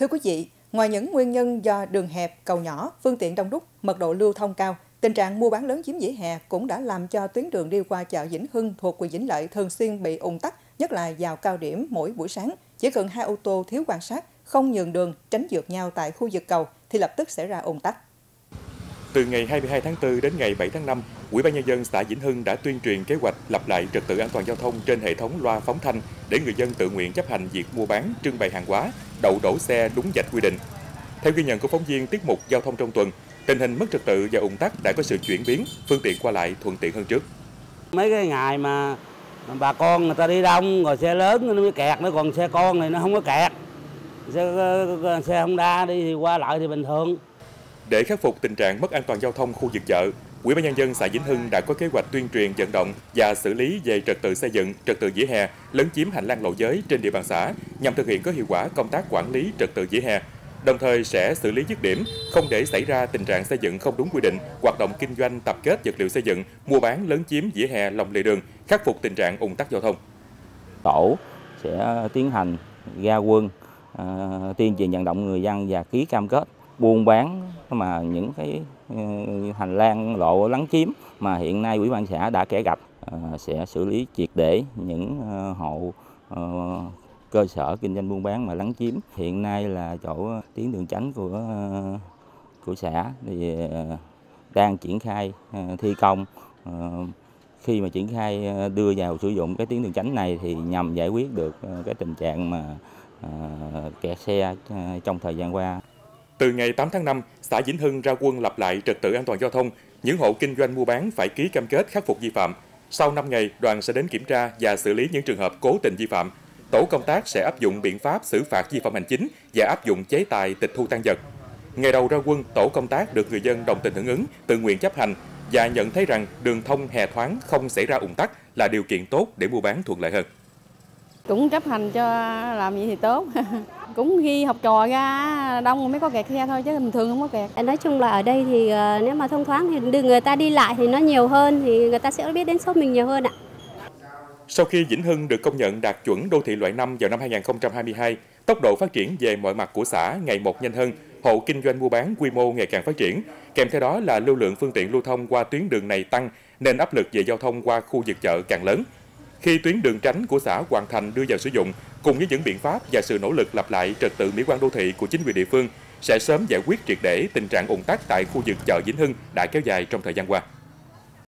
thưa quý vị, ngoài những nguyên nhân do đường hẹp, cầu nhỏ, phương tiện đông đúc, mật độ lưu thông cao, tình trạng mua bán lớn chiếm vỉa hè cũng đã làm cho tuyến đường đi qua chợ Vĩnh Hưng thuộc quận Vĩnh Lợi thường xuyên bị ùn tắc, nhất là vào cao điểm mỗi buổi sáng. Chỉ cần hai ô tô thiếu quan sát, không nhường đường, tránh vượt nhau tại khu vực cầu thì lập tức xảy ra ùn tắc. Từ ngày 22 tháng 4 đến ngày 7 tháng 5, Ủy ban nhân dân xã Vĩnh Hưng đã tuyên truyền kế hoạch lập lại trật tự an toàn giao thông trên hệ thống loa phóng thanh để người dân tự nguyện chấp hành việc mua bán, trưng bày hàng hóa, đậu đổ xe đúng dạch quy định. Theo ghi nhận của phóng viên tiết mục giao thông trong tuần, tình hình mất trật tự và ủng tắc đã có sự chuyển biến, phương tiện qua lại thuận tiện hơn trước. Mấy cái ngày mà bà con người ta đi đông rồi xe lớn nó mới kẹt nó còn xe con này nó không có kẹt xe, xe Honda đi thì qua lại thì bình thường để khắc phục tình trạng mất an toàn giao thông khu vực chợ, Ủy ban nhân dân xã Vĩnh Hưng đã có kế hoạch tuyên truyền vận động và xử lý về trật tự xây dựng, trật tự vỉa hè, lấn chiếm hành lang lộ giới trên địa bàn xã nhằm thực hiện có hiệu quả công tác quản lý trật tự vỉa hè. Đồng thời sẽ xử lý dứt điểm, không để xảy ra tình trạng xây dựng không đúng quy định, hoạt động kinh doanh tập kết vật liệu xây dựng, mua bán lấn chiếm vỉa hè lòng lề đường, khắc phục tình trạng ủng tắc giao thông. Tổ sẽ tiến hành ra quân uh, tuyên truyền vận động người dân và ký cam kết buôn bán mà những cái ờ, hành lang lộ lấn chiếm mà hiện nay ủy ban xã đã kẻ gặp ờ, sẽ xử lý triệt để những ờ, hộ cơ sở kinh doanh buôn bán mà lấn chiếm. Hiện nay là chỗ tuyến đường tránh của của xã thì đang triển khai thi công. Khi mà triển khai đưa vào sử dụng cái tuyến đường tránh này thì nhằm giải quyết được cái tình trạng mà kẹt xe trong thời gian qua từ ngày 8 tháng 5, xã Vĩnh Hưng ra quân lập lại trật tự an toàn giao thông. Những hộ kinh doanh mua bán phải ký cam kết khắc phục vi phạm. Sau 5 ngày, đoàn sẽ đến kiểm tra và xử lý những trường hợp cố tình vi phạm. Tổ công tác sẽ áp dụng biện pháp xử phạt vi phạm hành chính và áp dụng chế tài tịch thu tăng vật. Ngày đầu ra quân, tổ công tác được người dân đồng tình hưởng ứng, tự nguyện chấp hành và nhận thấy rằng đường thông hè thoáng không xảy ra ủng tắc là điều kiện tốt để mua bán thuận lợi hơn. Cũng chấp hành cho làm gì thì tốt. cũng khi học trò ra đông mới có kẹt xe thôi chứ bình thường không có kẹt. Nói chung là ở đây thì ờ, nếu mà thông thoáng thì đưa người ta đi lại thì nó nhiều hơn thì người ta sẽ biết đến shop mình nhiều hơn ạ. Sau khi Vĩnh Hưng được công nhận đạt chuẩn đô thị loại 5 vào năm 2022, tốc độ phát triển về mọi mặt của xã ngày một nhanh hơn, hộ kinh doanh mua bán quy mô ngày càng phát triển. Kèm theo đó là lưu lượng phương tiện lưu thông qua tuyến đường này tăng nên áp lực về giao thông qua khu vực chợ càng lớn. Khi tuyến đường tránh của xã hoàn thành đưa vào sử dụng, cùng với những biện pháp và sự nỗ lực lập lại trật tự mỹ quan đô thị của chính quyền địa phương, sẽ sớm giải quyết triệt để tình trạng ủng tắc tại khu vực chợ Vĩnh Hưng đã kéo dài trong thời gian qua.